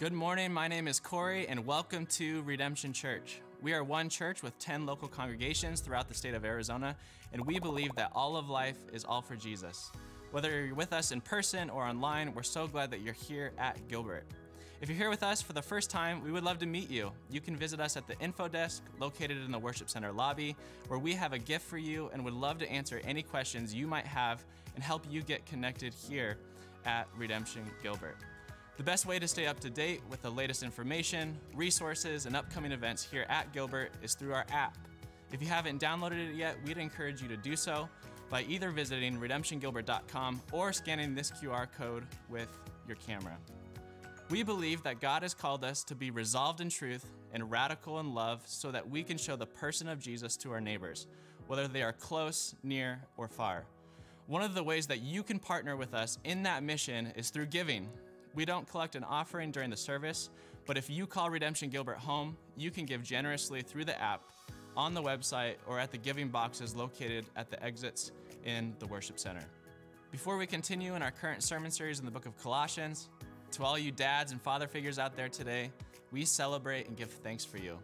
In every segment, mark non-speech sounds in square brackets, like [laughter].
Good morning. My name is Corey, and welcome to Redemption Church. We are one church with 10 local congregations throughout the state of Arizona, and we believe that all of life is all for Jesus. Whether you're with us in person or online, we're so glad that you're here at Gilbert. If you're here with us for the first time, we would love to meet you. You can visit us at the info desk located in the Worship Center lobby, where we have a gift for you and would love to answer any questions you might have and help you get connected here at Redemption Gilbert. The best way to stay up to date with the latest information, resources, and upcoming events here at Gilbert is through our app. If you haven't downloaded it yet, we'd encourage you to do so by either visiting redemptiongilbert.com or scanning this QR code with your camera. We believe that God has called us to be resolved in truth and radical in love so that we can show the person of Jesus to our neighbors, whether they are close, near, or far. One of the ways that you can partner with us in that mission is through giving. We don't collect an offering during the service, but if you call Redemption Gilbert home, you can give generously through the app, on the website, or at the giving boxes located at the exits in the worship center. Before we continue in our current sermon series in the book of Colossians, to all you dads and father figures out there today, we celebrate and give thanks for you.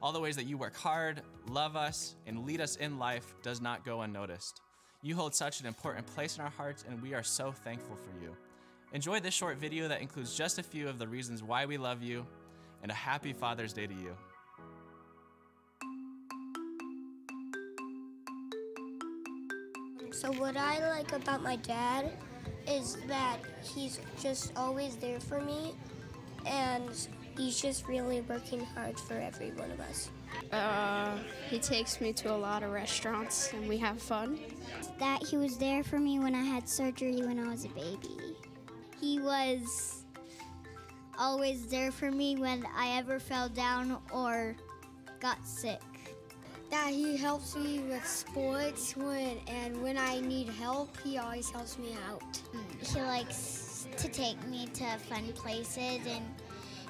All the ways that you work hard, love us, and lead us in life does not go unnoticed. You hold such an important place in our hearts, and we are so thankful for you. Enjoy this short video that includes just a few of the reasons why we love you, and a happy Father's Day to you. So, what I like about my dad is that he's just always there for me and he's just really working hard for every one of us. Uh, he takes me to a lot of restaurants and we have fun. That he was there for me when I had surgery when I was a baby. He was always there for me when I ever fell down or got sick. That he helps me with sports when and when I need help, he always helps me out. Hmm. He likes to take me to fun places and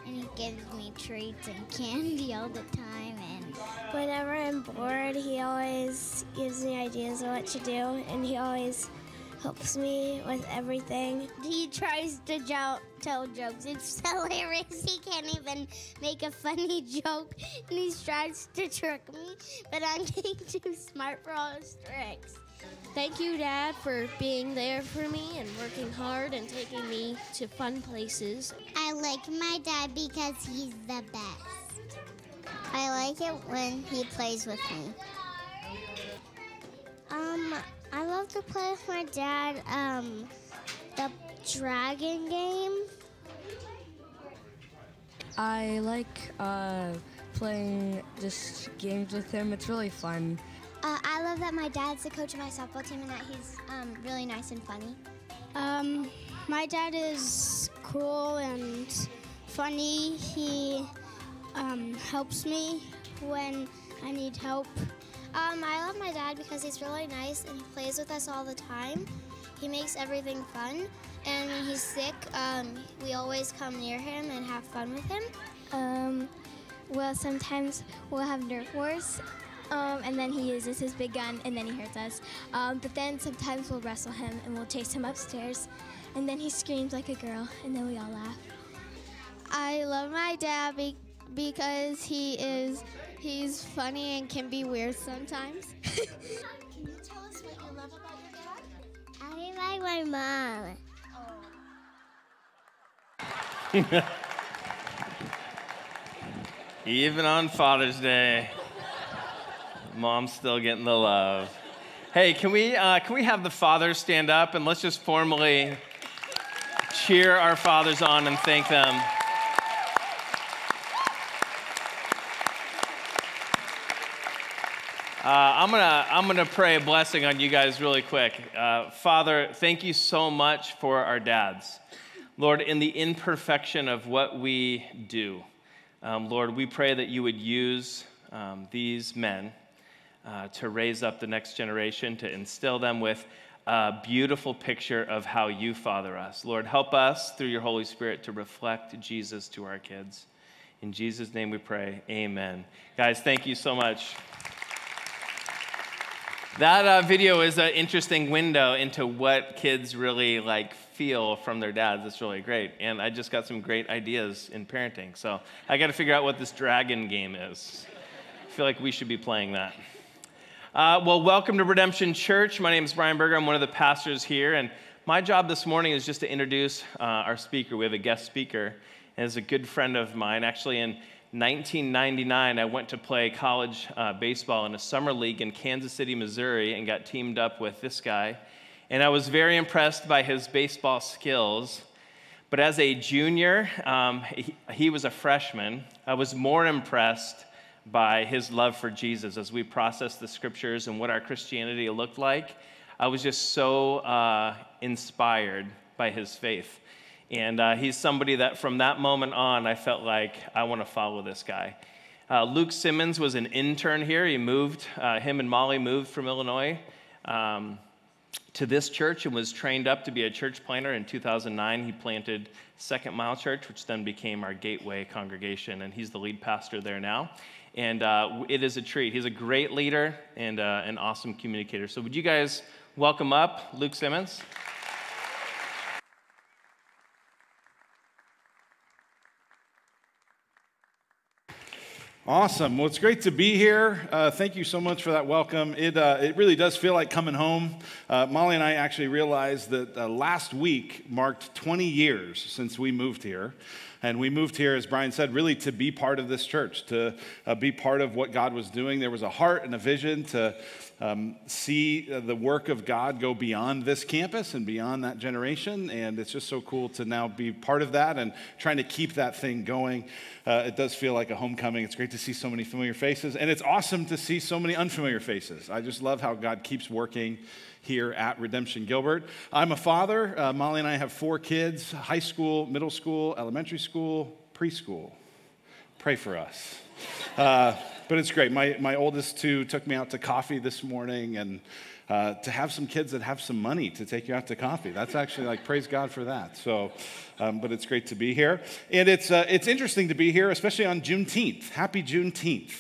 and he gives me treats and candy all the time and whenever I'm bored he always gives me ideas of what to do and he always helps me with everything. He tries to jo- tell jokes. It's [laughs] hilarious. He can't even make a funny [laughs] joke, and he tries to trick me, but I'm [laughs] getting too smart for all his tricks. Thank you, Dad, for being there for me and working hard and taking me to fun places. I like my dad because he's the best. I like it when he plays with me. Um, I love to play with my dad. Um, the dragon game. I like uh, playing just games with him. It's really fun. Uh, I love that my dad's the coach of my softball team and that he's um, really nice and funny. Um, my dad is cool and funny. He um, helps me when I need help. Um, I love my dad because he's really nice and he plays with us all the time. He makes everything fun, and when he's sick, um, we always come near him and have fun with him. Um, well, sometimes we'll have Nerf wars, um, and then he uses his big gun and then he hurts us. Um, but then sometimes we'll wrestle him and we'll chase him upstairs, and then he screams like a girl, and then we all laugh. I love my dad be- because he is he's funny and can be weird sometimes. [laughs] can you tell us what you love about your dad? I like my mom. [laughs] Even on Father's Day, mom's still getting the love. Hey, can we uh, can we have the fathers stand up and let's just formally cheer our fathers on and thank them. Uh, I'm gonna I'm gonna pray a blessing on you guys really quick. Uh, Father, thank you so much for our dads, Lord. In the imperfection of what we do, um, Lord, we pray that you would use um, these men uh, to raise up the next generation, to instill them with a beautiful picture of how you father us. Lord, help us through your Holy Spirit to reflect Jesus to our kids. In Jesus' name we pray. Amen. Guys, thank you so much. That uh, video is an interesting window into what kids really like feel from their dads. It's really great. And I just got some great ideas in parenting. So I got to figure out what this dragon game is. I feel like we should be playing that. Uh, well, welcome to Redemption Church. My name is Brian Berger. I'm one of the pastors here. And my job this morning is just to introduce uh, our speaker. We have a guest speaker, and it's a good friend of mine. Actually, in 1999, I went to play college uh, baseball in a summer league in Kansas City, Missouri, and got teamed up with this guy. And I was very impressed by his baseball skills. But as a junior, um, he, he was a freshman. I was more impressed by his love for Jesus as we processed the scriptures and what our Christianity looked like. I was just so uh, inspired by his faith. And uh, he's somebody that from that moment on, I felt like I want to follow this guy. Uh, Luke Simmons was an intern here. He moved, uh, him and Molly moved from Illinois um, to this church and was trained up to be a church planter. In 2009, he planted Second Mile Church, which then became our Gateway congregation, and he's the lead pastor there now. And uh, it is a treat. He's a great leader and uh, an awesome communicator. So, would you guys welcome up Luke Simmons? Awesome. Well, it's great to be here. Uh, thank you so much for that welcome. It, uh, it really does feel like coming home. Uh, Molly and I actually realized that uh, last week marked 20 years since we moved here. And we moved here, as Brian said, really to be part of this church, to uh, be part of what God was doing. There was a heart and a vision to um, see uh, the work of God go beyond this campus and beyond that generation. And it's just so cool to now be part of that and trying to keep that thing going. Uh, it does feel like a homecoming. It's great to see so many familiar faces. And it's awesome to see so many unfamiliar faces. I just love how God keeps working here at Redemption Gilbert. I'm a father. Uh, Molly and I have four kids high school, middle school, elementary school, preschool. Pray for us. Uh, but it's great. My, my oldest two took me out to coffee this morning, and uh, to have some kids that have some money to take you out to coffee, that's actually like, praise God for that. So, um, but it's great to be here. And it's, uh, it's interesting to be here, especially on Juneteenth. Happy Juneteenth.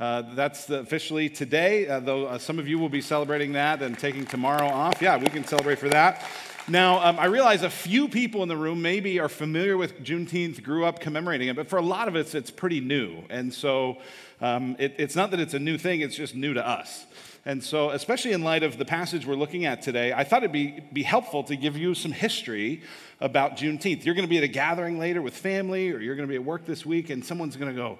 Uh, that's officially today, uh, though uh, some of you will be celebrating that and taking tomorrow off. Yeah, we can celebrate for that. Now, um, I realize a few people in the room maybe are familiar with Juneteenth, grew up commemorating it, but for a lot of us, it's pretty new. And so um, it, it's not that it's a new thing, it's just new to us. And so, especially in light of the passage we're looking at today, I thought it'd be, be helpful to give you some history about Juneteenth. You're going to be at a gathering later with family, or you're going to be at work this week, and someone's going to go,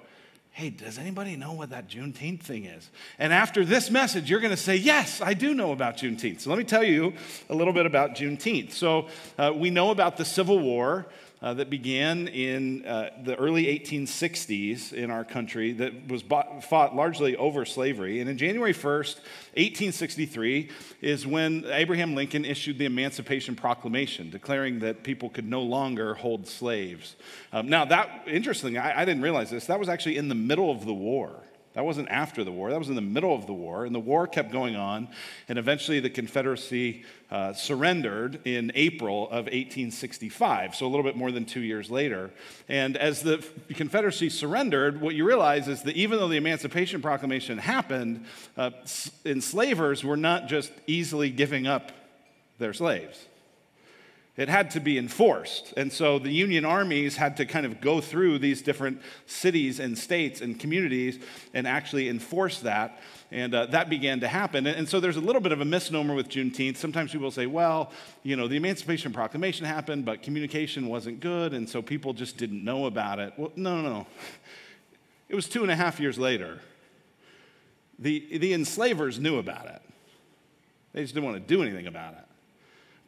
Hey, does anybody know what that Juneteenth thing is? And after this message, you're going to say, Yes, I do know about Juneteenth. So let me tell you a little bit about Juneteenth. So uh, we know about the Civil War uh, that began in uh, the early 1860s in our country that was bought, fought largely over slavery. And in January 1st, 1863, is when Abraham Lincoln issued the Emancipation Proclamation, declaring that people could no longer hold slaves. Um, now, that, interestingly, I, I didn't realize this, that was actually in the middle of the war. That wasn't after the war, that was in the middle of the war. And the war kept going on. And eventually the Confederacy uh, surrendered in April of 1865, so a little bit more than two years later. And as the Confederacy surrendered, what you realize is that even though the Emancipation Proclamation happened, uh, enslavers were not just easily giving up their slaves it had to be enforced. And so the Union armies had to kind of go through these different cities and states and communities and actually enforce that. And uh, that began to happen. And, and, so there's a little bit of a misnomer with Juneteenth. Sometimes people say, well, you know, the Emancipation Proclamation happened, but communication wasn't good, and so people just didn't know about it. Well, no, no, no. It was two and a half years later. The, the enslavers knew about it, they just didn't want to do anything about it.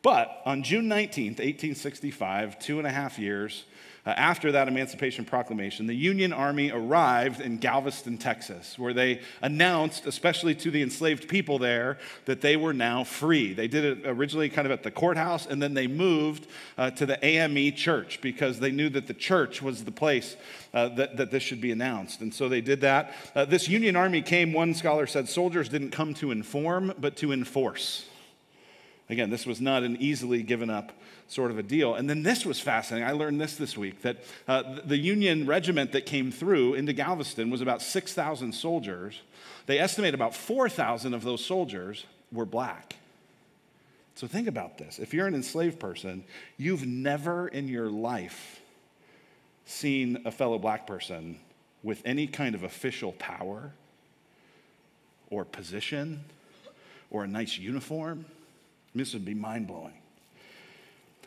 But on June 19th, 1865, two and a half years uh, after that Emancipation Proclamation, the Union Army arrived in Galveston, Texas, where they announced, especially to the enslaved people there, that they were now free. They did it originally kind of at the courthouse, and then they moved uh, to the AME church because they knew that the church was the place uh, that, that this should be announced. And so they did that. Uh, this Union Army came, one scholar said, soldiers didn't come to inform, but to enforce. Again, this was not an easily given up sort of a deal. And then this was fascinating. I learned this this week that uh, the Union regiment that came through into Galveston was about 6,000 soldiers. They estimate about 4,000 of those soldiers were black. So think about this. If you're an enslaved person, you've never in your life seen a fellow black person with any kind of official power or position or a nice uniform. This would be mind blowing.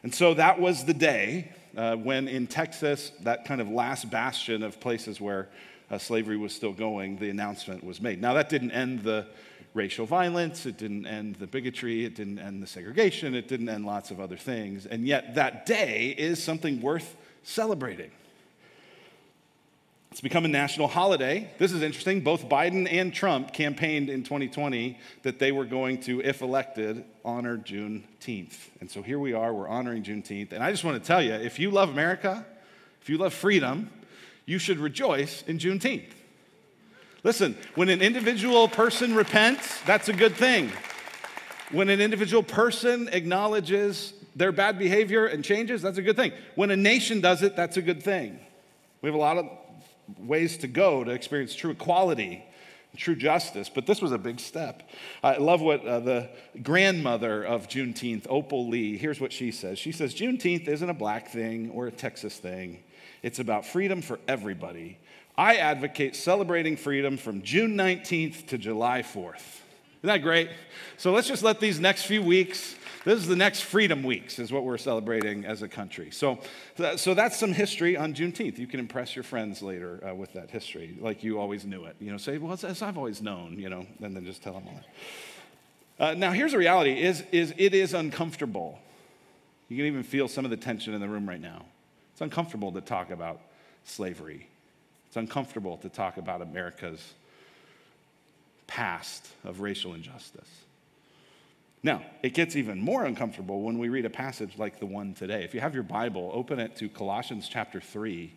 And so that was the day uh, when in Texas, that kind of last bastion of places where uh, slavery was still going, the announcement was made. Now, that didn't end the racial violence, it didn't end the bigotry, it didn't end the segregation, it didn't end lots of other things. And yet, that day is something worth celebrating. It's become a national holiday. This is interesting. Both Biden and Trump campaigned in 2020 that they were going to, if elected, honor Juneteenth. And so here we are, we're honoring Juneteenth. And I just want to tell you if you love America, if you love freedom, you should rejoice in Juneteenth. Listen, when an individual person repents, that's a good thing. When an individual person acknowledges their bad behavior and changes, that's a good thing. When a nation does it, that's a good thing. We have a lot of ways to go to experience true equality, true justice, but this was a big step. I love what uh, the grandmother of Juneteenth, Opal Lee, here's what she says. She says, Juneteenth isn't a black thing or a Texas thing, it's about freedom for everybody. I advocate celebrating freedom from June 19th to July 4th. Isn't that great? So let's just let these next few weeks this is the next Freedom Weeks, is what we're celebrating as a country. So, so that's some history on Juneteenth. You can impress your friends later uh, with that history, like you always knew it. You know, say, well, as I've always known, you know, and then just tell them all Uh, now, here's the reality: is, is it is uncomfortable. You can even feel some of the tension in the room right now. It's uncomfortable to talk about slavery. It's uncomfortable to talk about America's past of racial injustice. Now, it gets even more uncomfortable when we read a passage like the one today. If you have your Bible, open it to Colossians chapter 3.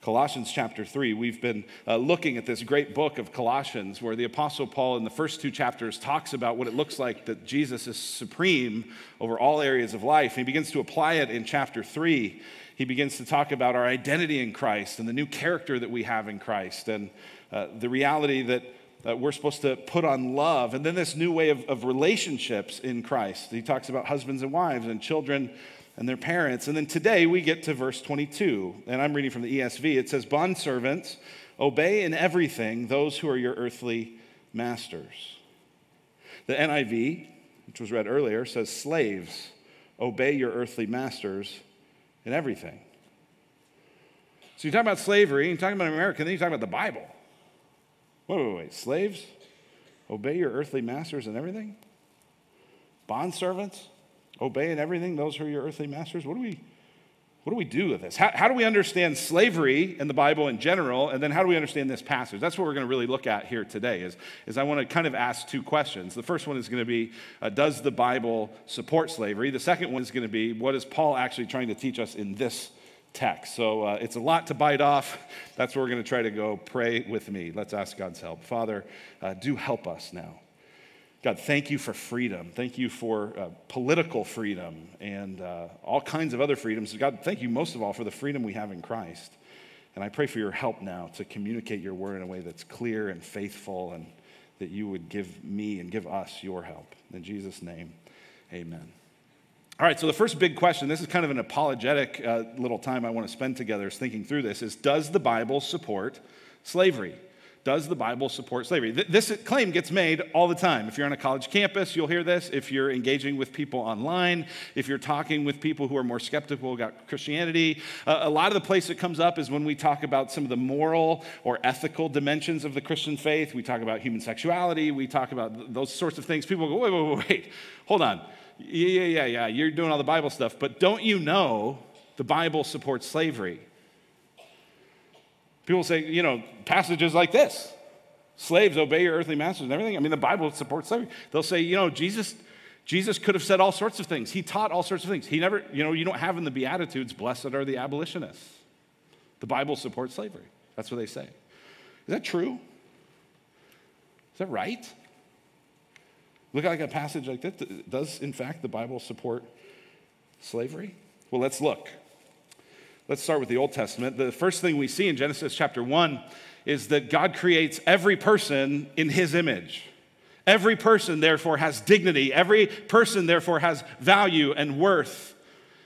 Colossians chapter 3, we've been uh, looking at this great book of Colossians where the Apostle Paul, in the first two chapters, talks about what it looks like that Jesus is supreme over all areas of life. He begins to apply it in chapter 3. He begins to talk about our identity in Christ and the new character that we have in Christ and uh, the reality that uh, we're supposed to put on love. And then this new way of, of relationships in Christ. He talks about husbands and wives and children and their parents. And then today we get to verse 22, and I'm reading from the ESV. It says, Bondservants, obey in everything those who are your earthly masters. The NIV, which was read earlier, says, Slaves, obey your earthly masters in everything. So you're talking about slavery, you're talking about America, then you're talking about the Bible. Wait, wait, wait. Slaves, obey your earthly masters and everything? Bond servants, obey in everything those who are your earthly masters? What do we, what do, we do with this? How, how do we understand slavery in the Bible in general? And then how do we understand this passage? That's what we're going to really look at here today is, is I want to kind of ask two questions. The first one is going to be, uh, does the Bible support slavery? The second one is going to be, what is Paul actually trying to teach us in this text. So uh, it's a lot to bite off. That's where we're going to try to go. Pray with me. Let's ask God's help. Father, uh, do help us now. God, thank you for freedom. Thank you for uh, political freedom and uh, all kinds of other freedoms. God, thank you most of all for the freedom we have in Christ. And I pray for your help now to communicate your word in a way that's clear and faithful and that you would give me and give us your help. In Jesus' name, amen. All right, so the first big question, this is kind of an apologetic uh, little time I want to spend together is thinking through this, is does the Bible support slavery? Does the Bible support slavery? Th- this claim gets made all the time. If you're on a college campus, you'll hear this. If you're engaging with people online, if you're talking with people who are more skeptical about Christianity, uh, a lot of the place it comes up is when we talk about some of the moral or ethical dimensions of the Christian faith. We talk about human sexuality, we talk about th- those sorts of things. People go, wait, wait, wait, wait, hold on yeah, yeah, yeah, yeah, you're doing all the Bible stuff, but don't you know the Bible supports slavery? People say, you know, passages like this slaves obey your earthly masters and everything. I mean, the Bible supports slavery. They'll say, you know, Jesus. Jesus could have said all sorts of things. He taught all sorts of things. He never, you know, you don't have in the Beatitudes, blessed are the abolitionists. The Bible supports slavery. That's what they say. Is that true? Is that right? Look like a passage like this. Does, in fact, the Bible support slavery? Well, let's look. Let's start with the Old Testament. The first thing we see in Genesis chapter 1 is that God creates every person in his image. Every person, therefore, has dignity. Every person, therefore, has value and worth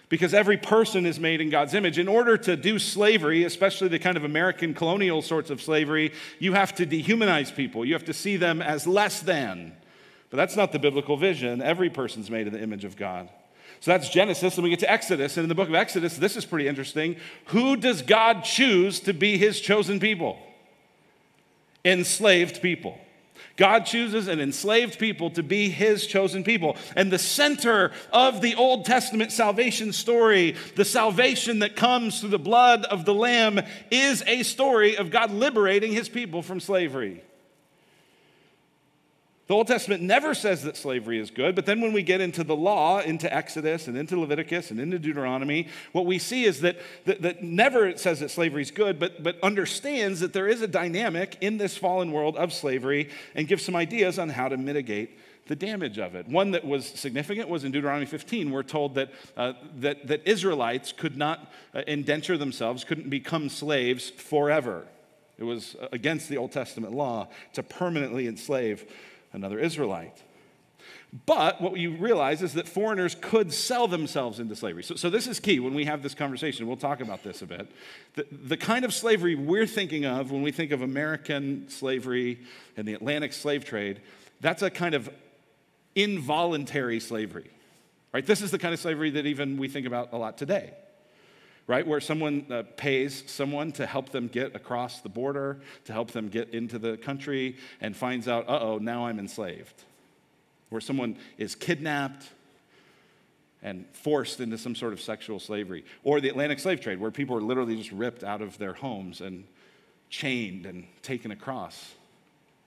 because every person is made in God's image. In order to do slavery, especially the kind of American colonial sorts of slavery, you have to dehumanize people. You have to see them as less than. But that's not the biblical vision. Every person's made in the image of God. So that's Genesis, and we get to Exodus. And in the book of Exodus, this is pretty interesting. Who does God choose to be his chosen people? Enslaved people. God chooses an enslaved people to be his chosen people. And the center of the Old Testament salvation story, the salvation that comes through the blood of the Lamb, is a story of God liberating his people from slavery. The Old Testament never says that slavery is good, but then when we get into the law, into Exodus and into Leviticus and into Deuteronomy, what we see is that, that, that never it says that slavery is good, but, but understands that there is a dynamic in this fallen world of slavery and gives some ideas on how to mitigate the damage of it. One that was significant was in Deuteronomy 15. We're told that, uh, that, that Israelites could not uh, indenture themselves, couldn't become slaves forever. It was uh, against the Old Testament law to permanently enslave another Israelite. But what you realize is that foreigners could sell themselves into slavery. So, so, this is key when we have this conversation. We'll talk about this a bit. The, the kind of slavery we're thinking of when we think of American slavery and the Atlantic slave trade, that's a kind of involuntary slavery. Right? This is the kind of slavery that even we think about a lot today right? Where someone uh, pays someone to help them get across the border, to help them get into the country, and finds out, uh oh, now I'm enslaved. Where someone is kidnapped and forced into some sort of sexual slavery. Or the Atlantic slave trade, where people are literally just ripped out of their homes and chained and taken across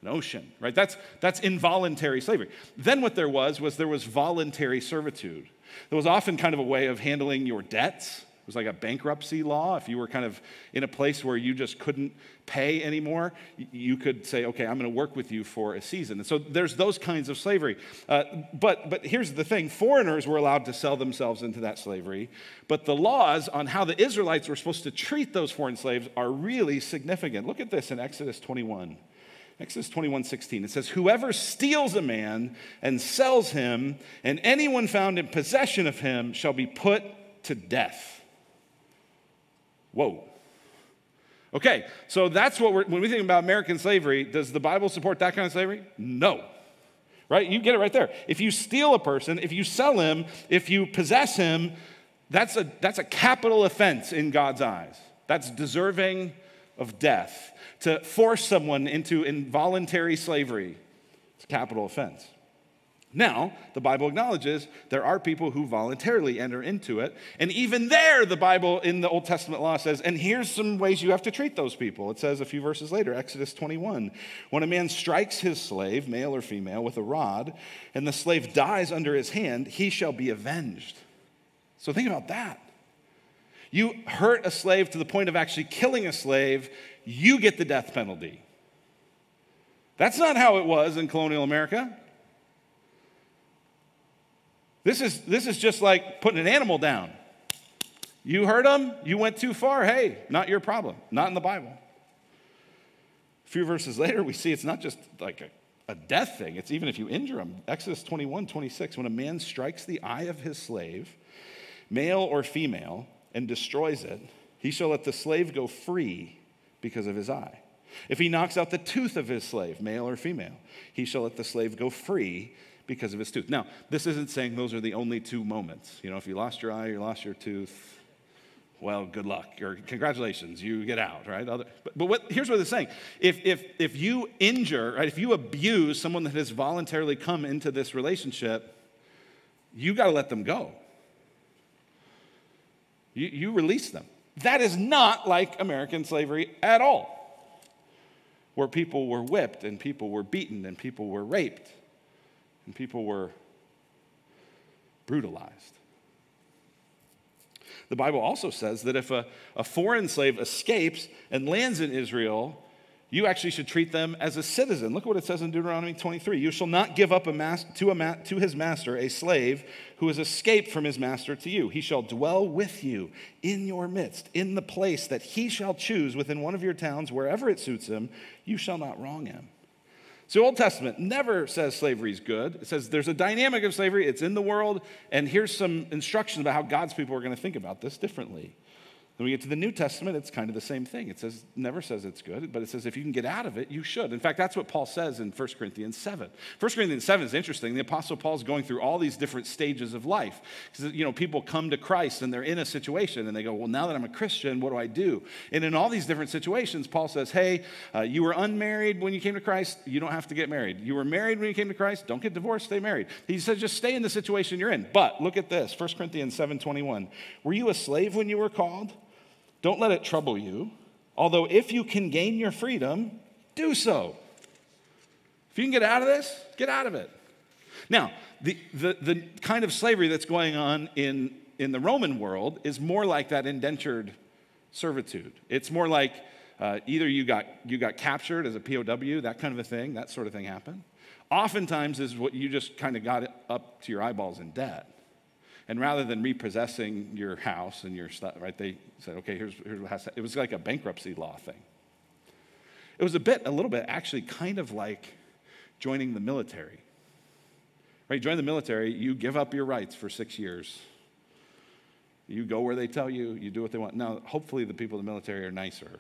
an ocean, right? That's, that's involuntary slavery. Then what there was, was there was voluntary servitude. There was often kind of a way of handling your debts was like a bankruptcy law. If you were kind of in a place where you just couldn't pay anymore, you could say, okay, I'm going to work with you for a season. And so there's those kinds of slavery. Uh, but, but here's the thing foreigners were allowed to sell themselves into that slavery. But the laws on how the Israelites were supposed to treat those foreign slaves are really significant. Look at this in Exodus 21. Exodus 21 16. It says, Whoever steals a man and sells him, and anyone found in possession of him shall be put to death. Whoa. Okay, so that's what we're, when we think about American slavery, does the Bible support that kind of slavery? No. Right? You get it right there. If you steal a person, if you sell him, if you possess him, that's a, that's a capital offense in God's eyes. That's deserving of death. To force someone into involuntary slavery, it's a capital offense. Now, the Bible acknowledges there are people who voluntarily enter into it. And even there, the Bible in the Old Testament law says, and here's some ways you have to treat those people. It says a few verses later, Exodus 21. When a man strikes his slave, male or female, with a rod, and the slave dies under his hand, he shall be avenged. So think about that. You hurt a slave to the point of actually killing a slave, you get the death penalty. That's not how it was in colonial America. This is, this is just like putting an animal down. You hurt them, you went too far. Hey, not your problem, not in the Bible. A few verses [laughs] later, we see it's not just like a, a death thing, it's even if you injure them. Exodus 21 26, when a man strikes the eye of his slave, male or female, and destroys it, he shall let the slave go free because of his eye. If he knocks out the tooth of his slave, male or female, he shall let the slave go free because of his tooth. Now, this isn't saying those are the only two moments. You know, if you lost your eye, you lost your tooth, well, good luck or congratulations, you get out, right? Other, but, but what, here's what it's saying. If, if, if you injure, right, if you abuse someone that has voluntarily come into this relationship, you got to let them go. You, you release them. That is not like American slavery at all, where people were whipped and people were beaten and people were raped and people were brutalized. The Bible also says that if a, a foreign slave escapes and lands in Israel, you actually should treat them as a citizen. Look at what it says in Deuteronomy 23. You shall not give up a mas- to, a ma- to his master a slave who has escaped from his master to you. He shall dwell with you in your midst, in the place that he shall choose within one of your towns, wherever it suits him. You shall not wrong him. So, Old Testament never says slavery is good. It says there's a dynamic of slavery, it's in the world, and here's some instructions about how God's people are going to think about this differently. Then we get to the New Testament, it's kind of the same thing. It says, never says it's good, but it says if you can get out of it, you should. In fact, that's what Paul says in 1 Corinthians 7. 1 Corinthians 7 is interesting. The Apostle Paul's going through all these different stages of life. Because, you know, people come to Christ and they're in a situation and they go, well, now that I'm a Christian, what do I do? And in all these different situations, Paul says, hey, uh, you were unmarried when you came to Christ, you don't have to get married. You were married when you came to Christ, don't get divorced, stay married. He says, just stay in the situation you're in. But look at this 1 Corinthians 7 21. Were you a slave when you were called? Don't let it trouble you. Although, if you can gain your freedom, do so. If you can get out of this, get out of it. Now, the, the, the kind of slavery that's going on in, in the Roman world is more like that indentured servitude. It's more like uh, either you got, you got captured as a POW, that kind of a thing, that sort of thing happened. Oftentimes is what you just kind of got up to your eyeballs in debt. And rather than repossessing your house and your stuff, right, they said, okay, here's, here's what has to, it was like a bankruptcy law thing. It was a bit, a little bit, actually, kind of like joining the military. Right, join the military, you give up your rights for six years. You go where they tell you, you do what they want. Now, hopefully, the people in the military are nicer.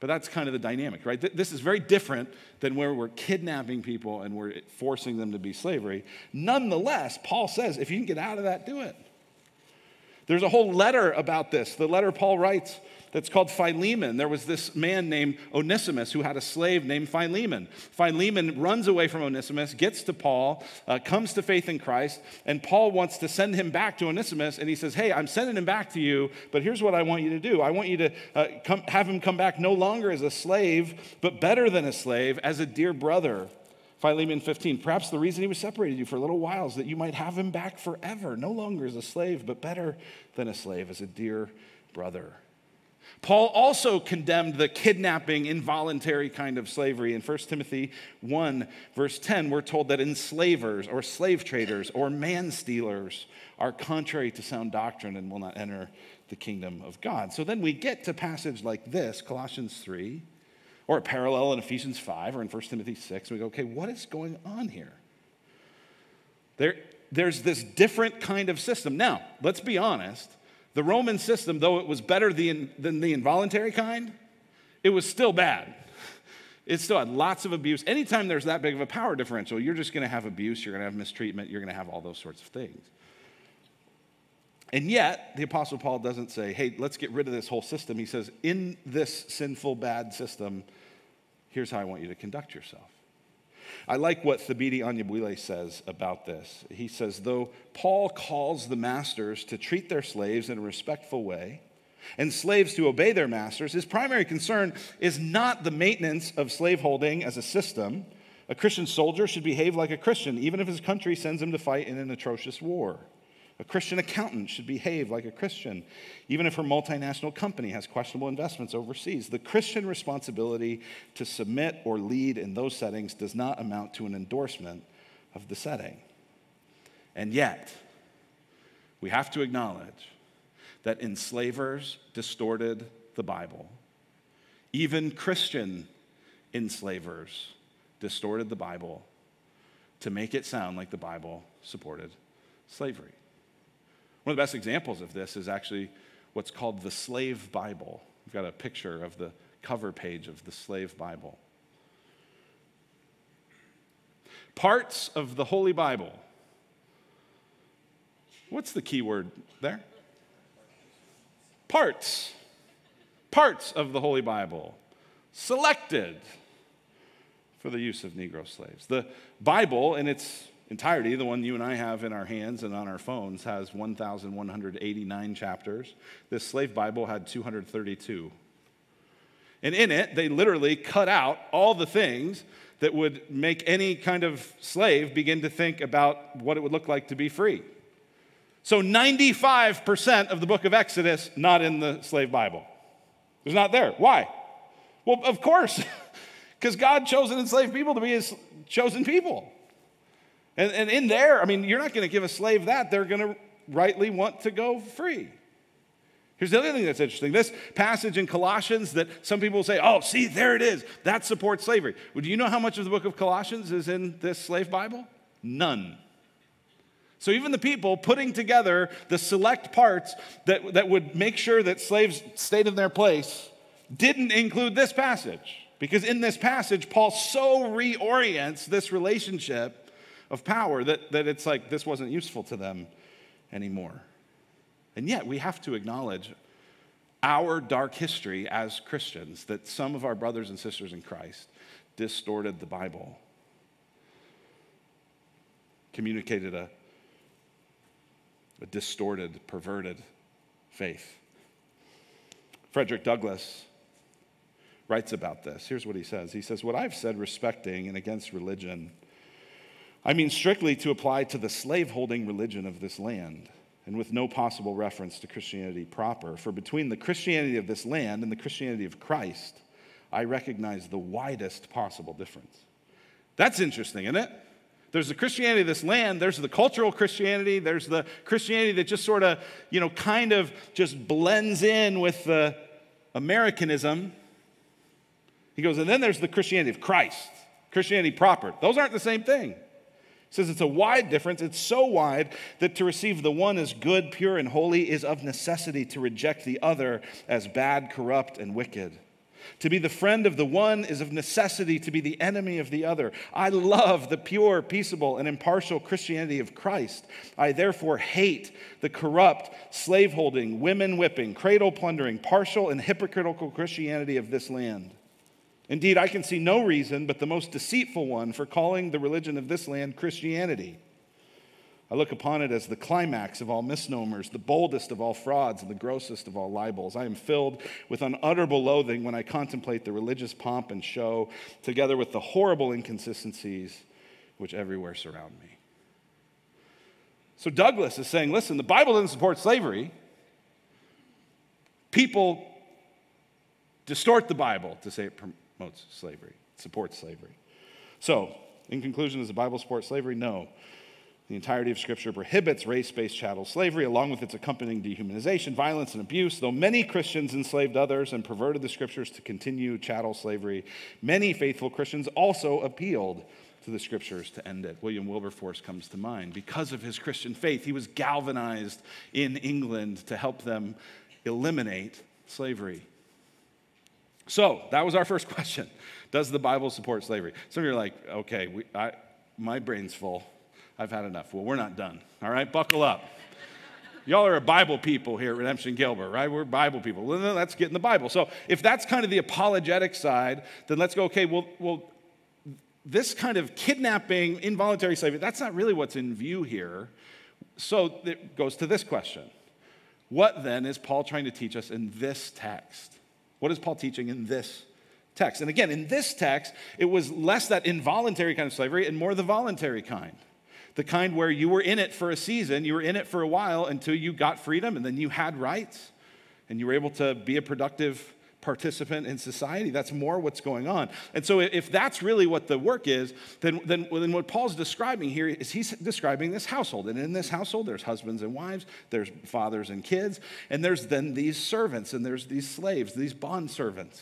But that's kind of the dynamic, right? This is very different than where we're kidnapping people and we're forcing them to be slavery. Nonetheless, Paul says if you can get out of that, do it. There's a whole letter about this. The letter Paul writes that's called Philemon. There was this man named Onesimus who had a slave named Philemon. Philemon runs away from Onesimus, gets to Paul, uh, comes to faith in Christ, and Paul wants to send him back to Onesimus. And he says, Hey, I'm sending him back to you, but here's what I want you to do I want you to uh, come, have him come back no longer as a slave, but better than a slave, as a dear brother. Philemon 15, perhaps the reason he was separated you for a little while is that you might have him back forever, no longer as a slave, but better than a slave, as a dear brother. Paul also condemned the kidnapping, involuntary kind of slavery. In 1 Timothy 1, verse 10, we're told that enslavers or slave traders or man stealers are contrary to sound doctrine and will not enter the kingdom of God. So then we get to passage like this, Colossians 3, or a parallel in Ephesians 5 or in 1 Timothy 6. And we go, okay, what is going on here? There, there's this different kind of system. Now, let's be honest the Roman system, though it was better than the involuntary kind, it was still bad. It still had lots of abuse. Anytime there's that big of a power differential, you're just going to have abuse, you're going to have mistreatment, you're going to have all those sorts of things. And yet, the Apostle Paul doesn't say, hey, let's get rid of this whole system. He says, in this sinful, bad system, here's how I want you to conduct yourself. I like what Thabiti Anyabwile says about this. He says, though Paul calls the masters to treat their slaves in a respectful way, and slaves to obey their masters, his primary concern is not the maintenance of slaveholding as a system. A Christian soldier should behave like a Christian, even if his country sends him to fight in an atrocious war. A Christian accountant should behave like a Christian, even if her multinational company has questionable investments overseas. The Christian responsibility to submit or lead in those settings does not amount to an endorsement of the setting. And yet, we have to acknowledge that enslavers distorted the Bible. Even Christian enslavers distorted the Bible to make it sound like the Bible supported slavery. One of the best examples of this is actually what's called the Slave Bible. We've got a picture of the cover page of the Slave Bible. Parts of the Holy Bible. What's the key word there? Parts. Parts of the Holy Bible. Selected for the use of Negro slaves. The Bible, in its entirety, the one you and I have in our hands and on our phones, has 1,189 chapters. This slave Bible had 232. And in it, they literally cut out all the things that would make any kind of slave begin to think about what it would look like to be free. So 95% of the book of Exodus not in the slave Bible. It's not there. Why? Well, of course, [laughs] because God chose enslaved people to be his chosen people. And, and in there, I mean, you're not going to give a slave that. They're going to rightly want to go free. Here's the other thing that's interesting. This passage in Colossians that some people say, oh, see, there it is. That supports slavery. Well, do you know how much of the book of Colossians is in this slave Bible? None. So even the people putting together the select parts that, that would make sure that slaves stayed in their place didn't include this passage. Because in this passage, Paul so reorients this relationship of power that, that it's like this wasn't useful to them anymore. And yet, we have to acknowledge our dark history as Christians that some of our brothers and sisters in Christ distorted the Bible, communicated a, a distorted, perverted faith. Frederick Douglass writes about this. Here's what he says He says, What I've said respecting and against religion, I mean strictly to apply to the slaveholding religion of this land and with no possible reference to Christianity proper. For between the Christianity of this land and the Christianity of Christ, I recognize the widest possible difference. That's interesting, isn't it? There's the Christianity of this land, there's the cultural Christianity, there's the Christianity that just sort of, you know, kind of just blends in with the Americanism. He goes, and then there's the Christianity of Christ, Christianity proper. Those aren't the same thing says it's a wide difference. It's so wide that to receive the one as good, pure, and holy is of necessity to reject the other as bad, corrupt, and wicked. To be the friend of the one is of necessity to be the enemy of the other. I love the pure, peaceable, and impartial Christianity of Christ. I therefore hate the corrupt, slaveholding, women whipping, cradle plundering, partial, and hypocritical Christianity of this land. Indeed, I can see no reason but the most deceitful one for calling the religion of this land Christianity. I look upon it as the climax of all misnomers, the boldest of all frauds, and the grossest of all libels. I am filled with unutterable loathing when I contemplate the religious pomp and show, together with the horrible inconsistencies which everywhere surround me. So Douglass is saying listen, the Bible doesn't support slavery. People distort the Bible to say it promotes slavery, supports slavery. So, in conclusion, does the Bible support slavery? No. The entirety of Scripture prohibits race based chattel slavery, along with its accompanying dehumanization, violence, and abuse. Though many Christians enslaved others and perverted the Scriptures to continue chattel slavery, many faithful Christians also appealed to the Scriptures to end it. William Wilberforce comes to mind. Because of his Christian faith, he was galvanized in England to help them eliminate slavery. So that was our first [laughs] question. Does the Bible support slavery? Some of you are like, okay, we, I, my brain's full. I've had enough. Well, we're not done. All right, buckle up. Y'all are a Bible people here at Redemption Gilbert, right? We're Bible people. Well, then let's get in the Bible. So if that's kind of the apologetic side, then let's go, okay, well, well this kind of kidnapping, involuntary slavery, that's not really what's in view here. So it goes to this question What then is Paul trying to teach us in this text? What is Paul teaching in this text? And again, in this text, it was less that involuntary kind of slavery and more the voluntary kind. The kind where you were in it for a season, you were in it for a while until you got freedom, and then you had rights, and you were able to be a productive participant in society. That's more what's going on. And so, if that's really what the work is, then, then, then what Paul's describing here is he's describing this household. And in this household, there's husbands and wives, there's fathers and kids, and there's then these servants, and there's these slaves, these bond servants.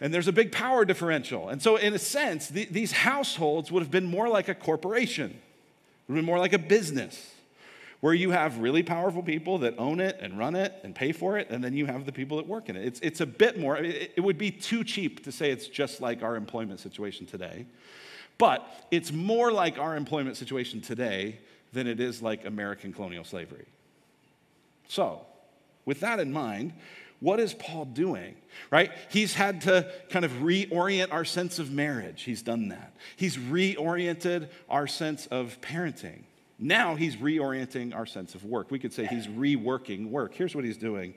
And there's a big power differential. And so, in a sense, the, these households would have been more like a corporation, would have been more like a business where you have really powerful people that own it and run it and pay for it, and then you have the people that work in it. It's, it's a bit more, it, it would be too cheap to say it's just like our employment situation today. But it's more like our employment situation today than it is like American colonial slavery. So, with that in mind, what is Paul doing? Right? He's had to kind of reorient our sense of marriage. He's done that. He's reoriented our sense of parenting. Now he's reorienting our sense of work. We could say he's reworking work. Here's what he's doing.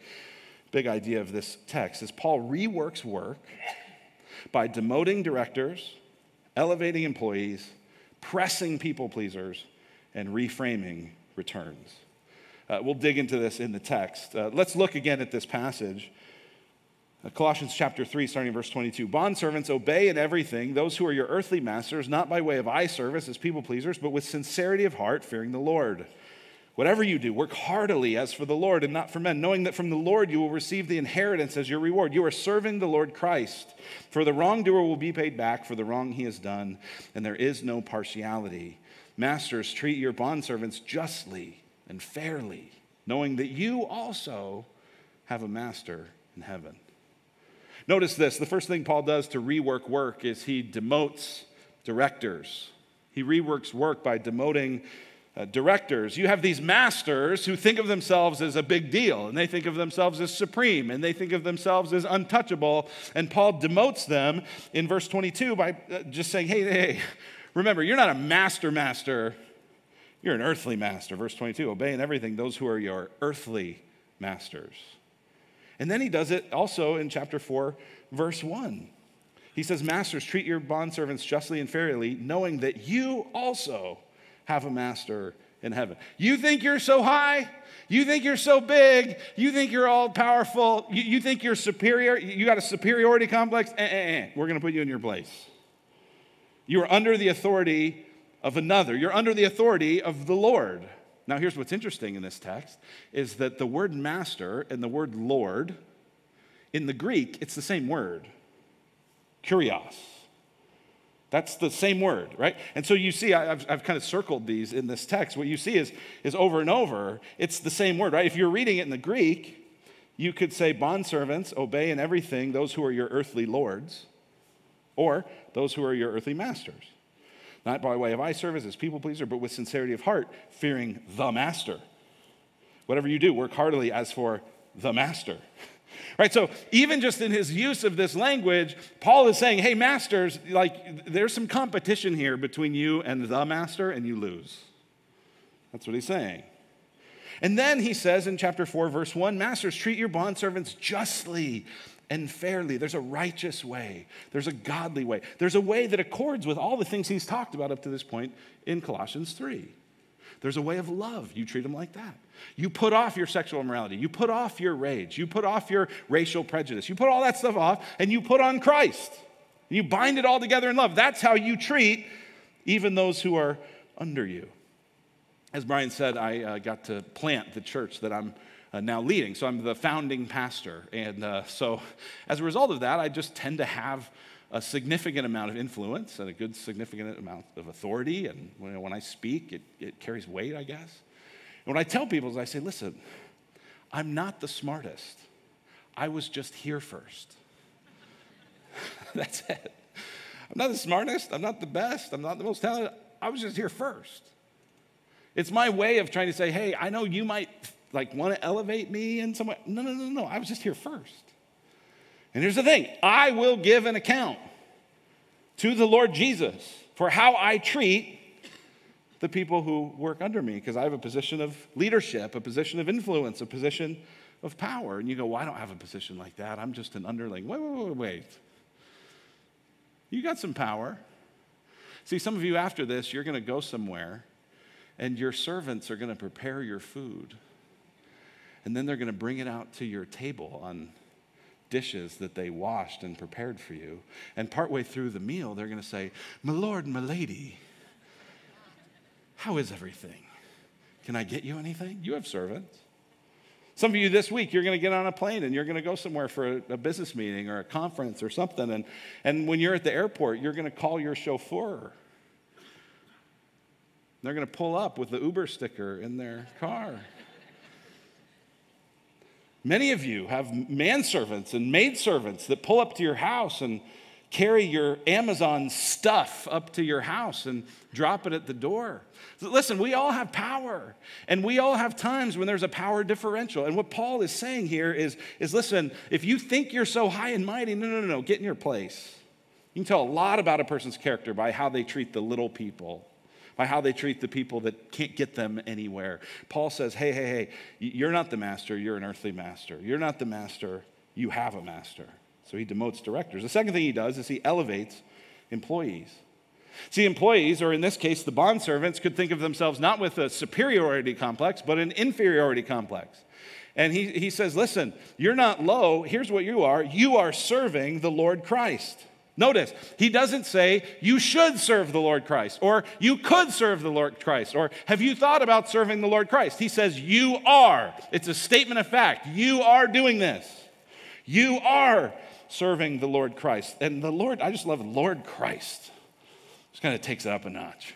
Big idea of this text is Paul reworks work by demoting directors, elevating employees, pressing people pleasers, and reframing returns. Uh, we'll dig into this in the text. Uh, let's look again at this passage Uh, Colossians chapter 3, starting in verse 22. Bondservants, obey in everything those who are your earthly masters, not by way of eye service as people pleasers, but with sincerity of heart, fearing the Lord. Whatever you do, work heartily as for the Lord and not for men, knowing that from the Lord you will receive the inheritance as your reward. You are serving the Lord Christ. For the wrongdoer will be paid back for the wrong he has done, and there is no partiality. Masters, treat your bondservants justly and fairly, knowing that you also have a master in heaven. Notice this the first thing Paul does to rework work is he demotes directors. He reworks work by demoting uh, directors. You have these masters who think of themselves as a big deal, and they think of themselves as supreme, and they think of themselves as untouchable. And Paul demotes them in verse 22 by uh, just saying, hey, hey, remember, you're not a master master, you're an earthly master. Verse 22 obey in everything those who are your earthly masters. And then he does it also in chapter 4, verse 1. He says, Masters, treat your bondservants justly and fairly, knowing that you also have a master in heaven. You think you're so high? You think you're so big? You think you're all powerful? You, you think you're superior? You got a superiority complex? Eh, eh, eh. We're going to put you in your place. You are under the authority of another. You're under the authority of the Lord. Now, here's what's interesting in this text is that the word master and the word Lord, in the Greek, it's the same word, kurios. That's the same word, right? And so you see, I've, I've kind of circled these in this text. What you see is, is over and over, it's the same word, right? If you're reading it in the Greek, you could say, Bondservants, obey in everything those who are your earthly lords, or those who are your earthly masters. Not by way of eye service as people pleaser, but with sincerity of heart, fearing the master. Whatever you do, work heartily as for the master. [laughs] Right? So even just in his use of this language, Paul is saying, hey, masters, like there's some competition here between you and the master, and you lose. That's what he's saying. And then he says in chapter 4, verse 1 Masters, treat your bondservants justly and fairly. There's a righteous way, there's a godly way, there's a way that accords with all the things he's talked about up to this point in Colossians 3. There's a way of love. You treat them like that. You put off your sexual immorality. You put off your rage. You put off your racial prejudice. You put all that stuff off and you put on Christ. You bind it all together in love. That's how you treat even those who are under you. As Brian said, I uh, got to plant the church that I'm uh, now leading. So I'm the founding pastor. And uh, so as a result of that, I just tend to have a significant amount of influence and a good significant amount of authority. And when, when I speak, it, it carries weight, I guess. And what I tell people is I say, listen, I'm not the smartest. I was just here first. [laughs] That's it. I'm not the smartest. I'm not the best. I'm not the most talented. I was just here first. It's my way of trying to say, hey, I know you might like want to elevate me in some way. No, no, no, no. I was just here first. And here's the thing I will give an account to the Lord Jesus for how I treat the people who work under me because I have a position of leadership, a position of influence, a position of power. And you go, well, I don't have a position like that. I'm just an underling. Wait, wait, wait, wait. You got some power. See, some of you after this, you're going to go somewhere and your servants are going to prepare your food. And then they're going to bring it out to your table on dishes that they washed and prepared for you. And partway through the meal, they're going to say, My lord, my lady, how is everything? Can I get you anything? You have servants. Some of you this week, you're going to get on a plane and you're going to go somewhere for a, business meeting or a conference or something. And, and when you're at the airport, you're going to call your chauffeur. They're going to pull up with the Uber sticker in their car. Many of you have manservants and maidservants that pull up to your house and carry your Amazon stuff up to your house and drop it at the door. Listen, we all have power, and we all have times when there's a power differential. And what Paul is saying here is, is listen, if you think you're so high and mighty, no, no, no, no, get in your place. You can tell a lot about a person's character by how they treat the little people, by how they treat the people that can't get them anywhere. Paul says, hey, hey, hey, you're not the master, you're an earthly master. You're not the master, you have a master. So he demotes directors. The second thing he does is he elevates employees. See, employees, or in this case, the bond servants, could think of themselves not with a superiority complex, but an inferiority complex. And he, he says, Listen, you're not low. Here's what you are you are serving the Lord Christ. Notice, he doesn't say you should serve the Lord Christ or you could serve the Lord Christ or have you thought about serving the Lord Christ? He says you are. It's a statement of fact. You are doing this. You are serving the Lord Christ. And the Lord, I just love Lord Christ. Just kind of takes it up a notch.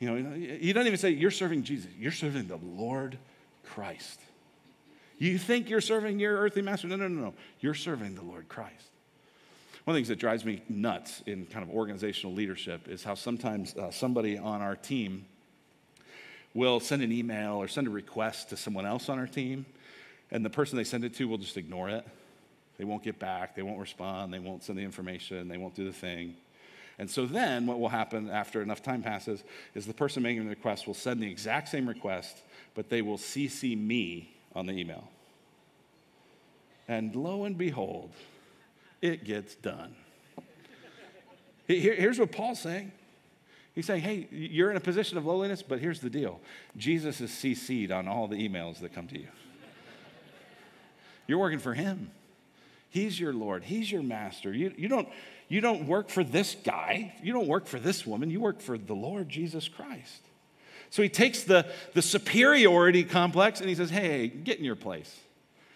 You know, he doesn't even say you're serving Jesus, you're serving the Lord Christ. You think you're serving your earthly master? No, no, no, no. You're serving the Lord Christ. One of the things that drives me nuts in kind of organizational leadership is how sometimes uh, somebody on our team will send an email or send a request to someone else on our team, and the person they send it to will just ignore it. They won't get back, they won't respond, they won't send the information, they won't do the thing. And so then what will happen after enough time passes is the person making the request will send the exact same request, but they will CC me on the email. And lo and behold, it gets done. Here, here's what Paul's saying. He's saying, hey, you're in a position of lowliness, but here's the deal Jesus is CC'd on all the emails that come to you. You're working for him. He's your Lord, He's your master. You, you, don't, you don't work for this guy, you don't work for this woman, you work for the Lord Jesus Christ. So he takes the, the superiority complex and he says, hey, get in your place.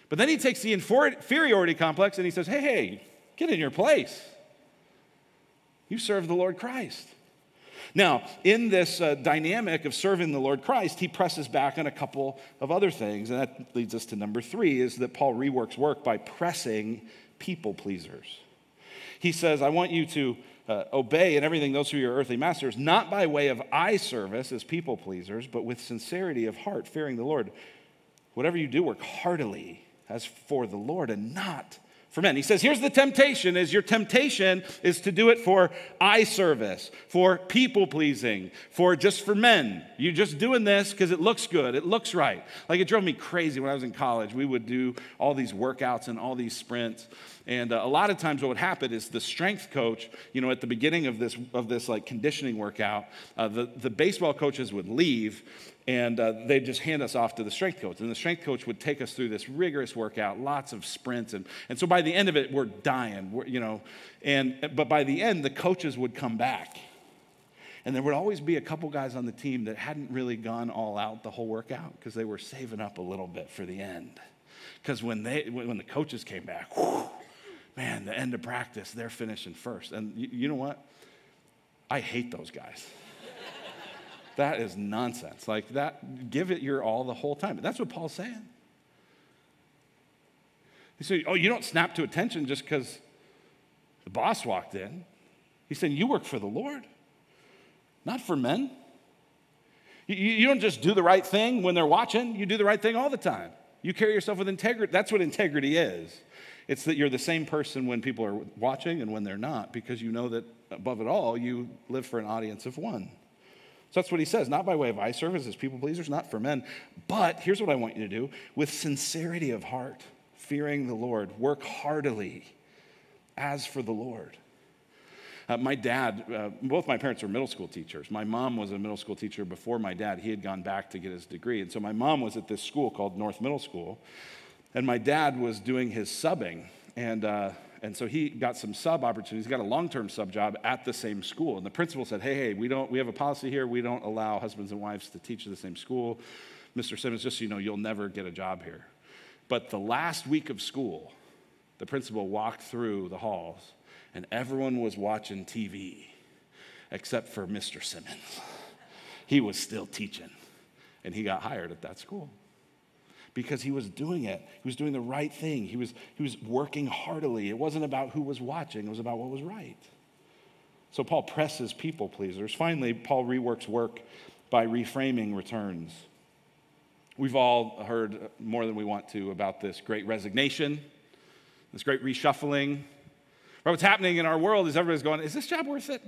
But then he takes the inferiority complex and he says, hey, hey, get in your place. You serve the Lord Christ. Now, in this uh, dynamic of serving the Lord Christ, he presses back on a couple of other things. And that leads us to number three is that Paul reworks work by pressing people pleasers. He says, I want you to uh, obey in everything those who are your earthly masters, not by way of eye service as people pleasers, but with sincerity of heart, fearing the Lord. Whatever you do, work heartily as for the Lord and not for men. He says, here's the temptation is your temptation is to do it for eye service, for people pleasing, for just for men. You're just doing this because it looks good, it looks right. Like it drove me crazy when I was in college. We would do all these workouts and all these sprints. And uh, a lot of times what would happen is the strength coach, you know, at the beginning of this, of this like conditioning workout, uh, the, the baseball coaches would leave and uh, they'd just hand us off to the strength coach. And the strength coach would take us through this rigorous workout, lots of sprints. And, and so by the end of it, we're dying, we're, you know. And, but by the end, the coaches would come back. And there would always be a couple guys on the team that hadn't really gone all out the whole workout because they were saving up a little bit for the end. Because when, they, when the coaches came back, whew, man, the end of practice, they're finishing first. And you, you know what? I hate those guys. [laughs] That is nonsense. Like that, give it your all the whole time. That's what Paul's saying. He said, Oh, you don't snap to attention just because the boss walked in. He's saying, You work for the Lord, not for men. You, you don't just do the right thing when they're watching, you do the right thing all the time. You carry yourself with integrity. That's what integrity is. It's that you're the same person when people are watching and when they're not, because you know that above it all, you live for an audience of one. So that's what he says, not by way of eye service as people pleasers, not for men. But here's what I want you to do with sincerity of heart, fearing the Lord, work heartily as for the Lord. Uh, my dad, uh, both my parents were middle school teachers. My mom was a middle school teacher before my dad. He had gone back to get his degree. And so my mom was at this school called North Middle School. And my dad was doing his subbing. And uh, and so he got some sub opportunities. He got a long term sub job at the same school. And the principal said, Hey, hey, we, don't, we have a policy here. We don't allow husbands and wives to teach at the same school. Mr. Simmons, just so you know, you'll never get a job here. But the last week of school, the principal walked through the halls and everyone was watching TV except for Mr. Simmons. He was still teaching and he got hired at that school because he was doing it. He was doing the right thing. He was, he was working heartily. It wasn't about who was watching, it was about what was right. So Paul presses people pleasers. Finally, Paul reworks work by reframing returns. We've all heard more than we want to about this great resignation, this great reshuffling. Right, what's happening in our world is everybody's going, Is this job worth it?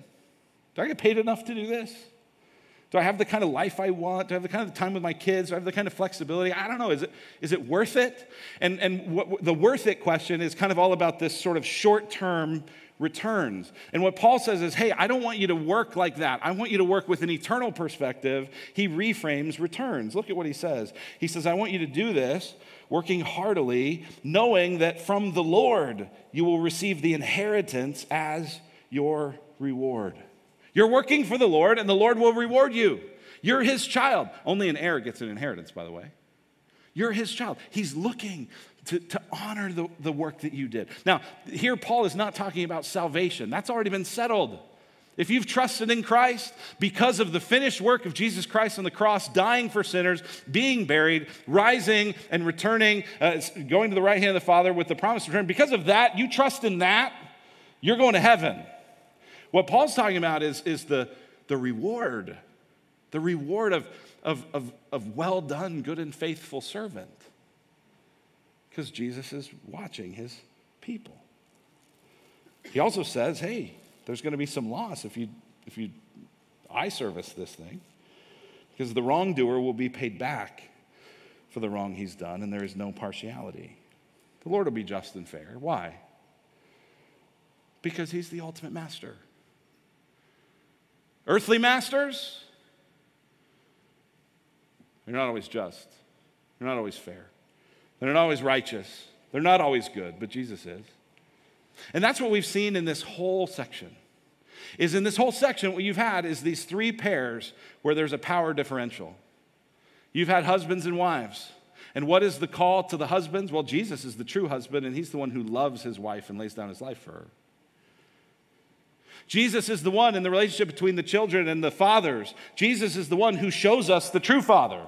Do I get paid enough to do this? Do I have the kind of life I want? Do I have the kind of time with my kids? Do I have the kind of flexibility? I don't know. Is it, is it worth it? And, and what, the worth it question is kind of all about this sort of short term returns. And what Paul says is, hey, I don't want you to work like that. I want you to work with an eternal perspective. He reframes returns. Look at what he says. He says, I want you to do this working heartily, knowing that from the Lord you will receive the inheritance as your reward. You're working for the Lord, and the Lord will reward you. You're his child. Only an heir gets an inheritance, by the way. You're his child. He's looking to, to honor the, the work that you did. Now, here Paul is not talking about salvation, that's already been settled. If you've trusted in Christ because of the finished work of Jesus Christ on the cross, dying for sinners, being buried, rising and returning, uh, going to the right hand of the Father with the promise to return, because of that, you trust in that, you're going to heaven. What Paul's talking about is, is the, the reward, the reward of, of, of, of well done, good and faithful servant because Jesus is watching his people. He also says, hey, there's going to be some loss if you, if you eye service this thing, because the wrongdoer will be paid back for the wrong he's done, and there is no partiality. The Lord will be just and fair. Why? Because he's the ultimate master. Earthly masters, they're not always just, they're not always fair. They're not always righteous. They're not always good, but Jesus is. And that's what we've seen in this whole section. Is in this whole section, what you've had is these three pairs where there's a power differential. You've had husbands and wives. And what is the call to the husbands? Well, Jesus is the true husband, and he's the one who loves his wife and lays down his life for her. Jesus is the one in the relationship between the children and the fathers. Jesus is the one who shows us the true father.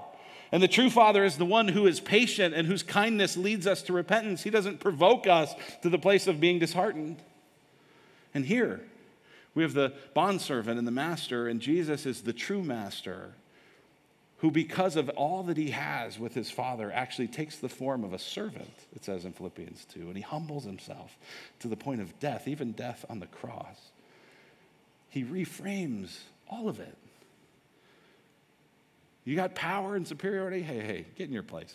And the true Father is the one who is patient and whose kindness leads us to repentance. He doesn't provoke us to the place of being disheartened. And here, we have the bondservant and the master, and Jesus is the true master who, because of all that he has with his Father, actually takes the form of a servant, it says in Philippians 2, and he humbles himself to the point of death, even death on the cross. He reframes all of it. You got power and superiority? Hey, hey, get in your place.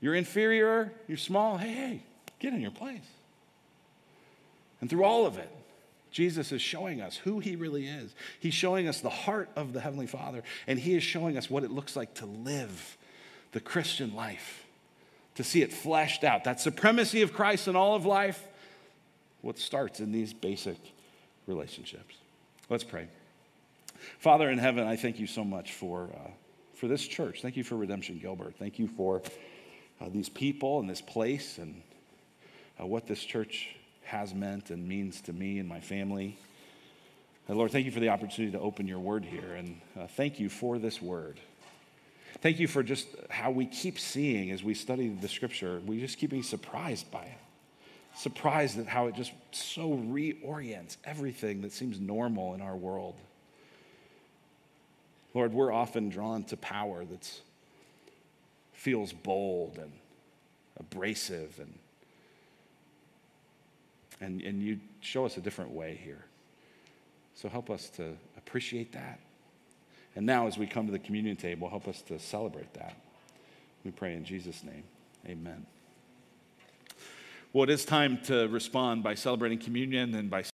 You're inferior, you're small? Hey, hey, get in your place. And through all of it, Jesus is showing us who he really is. He's showing us the heart of the Heavenly Father, and he is showing us what it looks like to live the Christian life, to see it fleshed out. That supremacy of Christ in all of life, what starts in these basic relationships. Let's pray. Father in heaven, I thank you so much for, uh, for this church. Thank you for Redemption Gilbert. Thank you for uh, these people and this place and uh, what this church has meant and means to me and my family. And Lord, thank you for the opportunity to open your word here. And uh, thank you for this word. Thank you for just how we keep seeing as we study the scripture, we just keep being surprised by it. Surprised at how it just so reorients everything that seems normal in our world. Lord, we're often drawn to power that feels bold and abrasive and and, and you show us a different way here. So help us to appreciate that. And now, as we come to the communion table, help us to celebrate that. We pray in Jesus' name. Amen. Well, it is time to respond by celebrating communion and by